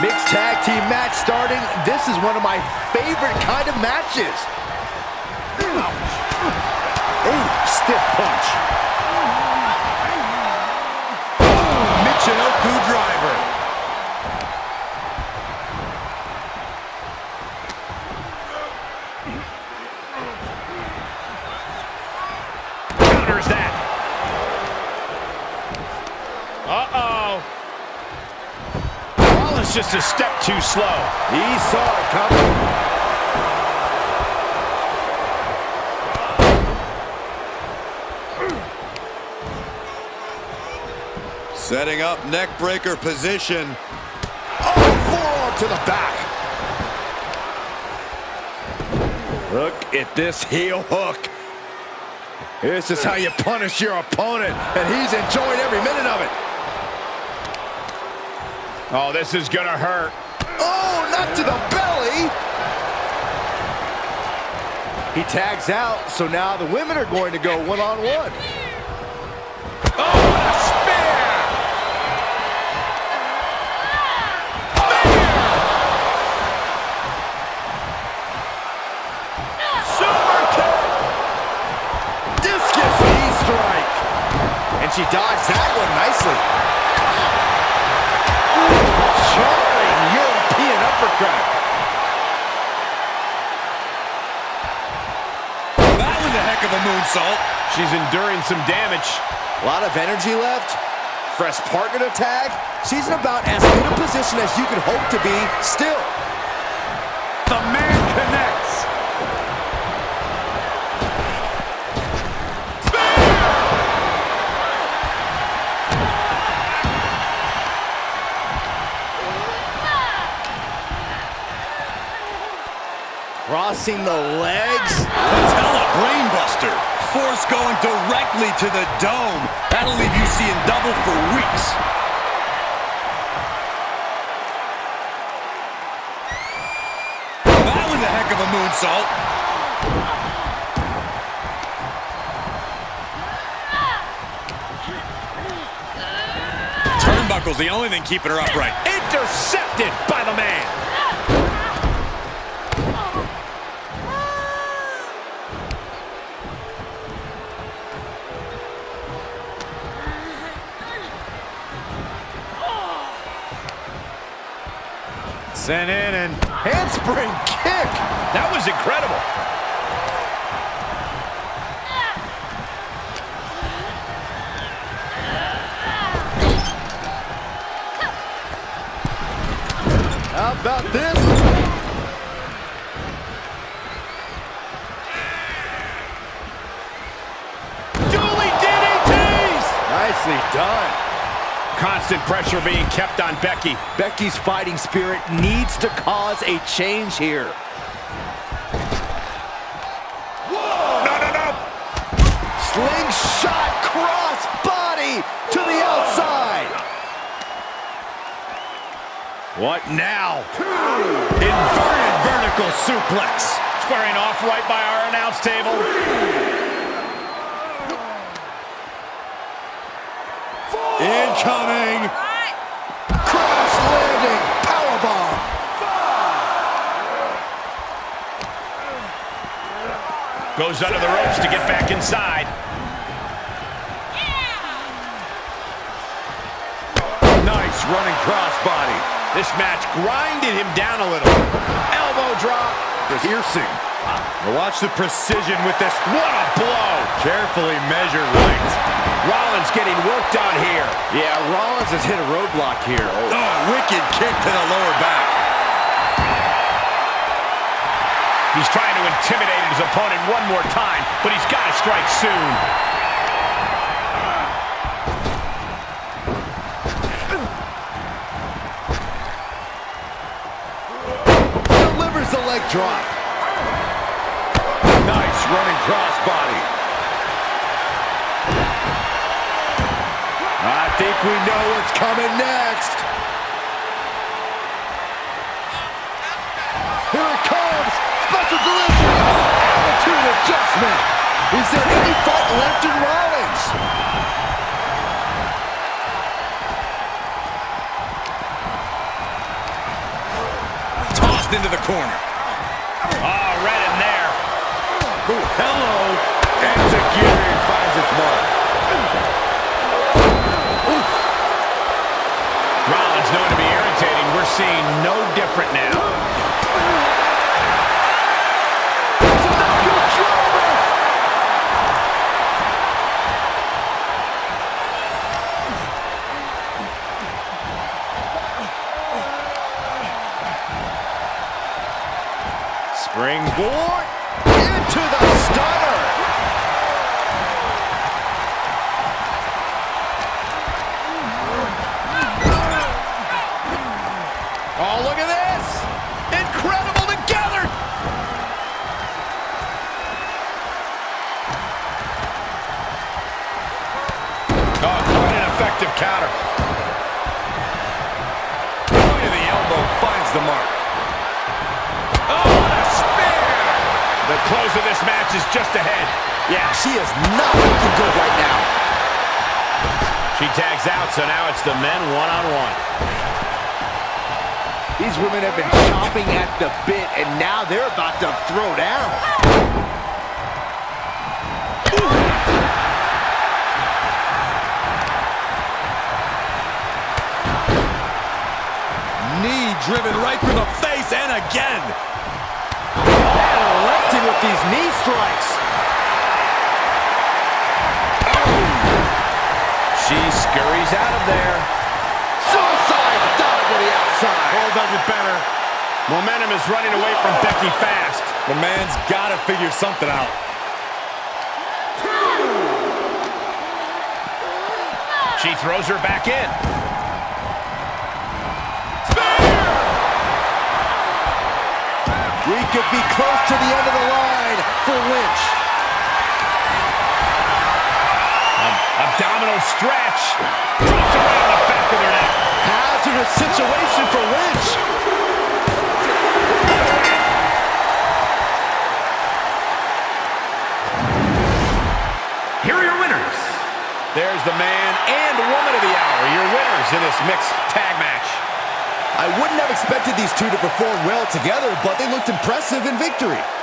Mixed tag team match starting. This is one of my favorite kind of matches. Ooh, stiff punch. Just a step too slow. He saw it coming. Setting up neck breaker position. Oh, forearm to the back. Look at this heel hook. This is how you punish your opponent, and he's enjoying every minute of it. Oh, this is gonna hurt. Oh, not to the belly. He tags out, so now the women are going to go one-on-one. Oh, what a spear! Super kick! Discus knee strike. And she dodged that one nicely. Uppercut. That was a heck of a moonsault. She's enduring some damage. A lot of energy left. Fresh partner to tag. She's in about as good a position as you could hope to be still. Crossing the legs. Patella brainbuster. Force going directly to the dome. That'll leave you seeing double for weeks. That was a heck of a moonsault. Turnbuckle's the only thing keeping her upright. Intercepted by the man. Sent in and Handspring kick. that was incredible. How about this? Julie DDTs! Nicely done. Constant pressure being kept on Becky. Becky's fighting spirit needs to cause a change here. No, no, no. Slingshot cross body to the outside. What now? Inverted vertical suplex. Squaring off right by our announce table. Incoming. Crash landing powerbomb. Goes under the ropes to get back inside. Nice running crossbody. This match grinded him down a little. Elbow drop. Piercing. Watch the precision with this. What a blow. Carefully measured right. Rollins getting worked on here. Yeah, Rollins has hit a roadblock here. Oh, wicked kick to the lower back. He's trying to intimidate his opponent one more time, but he's got to strike soon. Delivers the leg drop. Running crossbody. I think we know what's coming next. Here it comes. Special delivery. Attitude adjustment. Is there any fight left in Rollins? pressed into the corner. Oh, right. Ooh, hello. Enziguri finds its mark. Rollins known to be irritating. We're seeing no different now. Springboard Into the stunner. Close of this match is just ahead. Yeah, she is not looking good right now. She tags out, so now it's the men one-on-one. These women have been chomping at the bit, and now they're about to throw down. Knee driven right through the face and again. Elected with these knee strikes. Oh. She scurries out of there. Suicide dive to the outside. Cole does it better. Momentum is running away from Becky fast. The man's got to figure something out. She throws her back in. We could be close to the end of the line for Lynch. Abdominal stretch. Drops her right the back of their neck. Hazardous situation for Lynch. Here are your winners. There's the man and woman of the hour, your winners in this mixed tag match. Expected these two to perform well together, but they looked impressive in victory.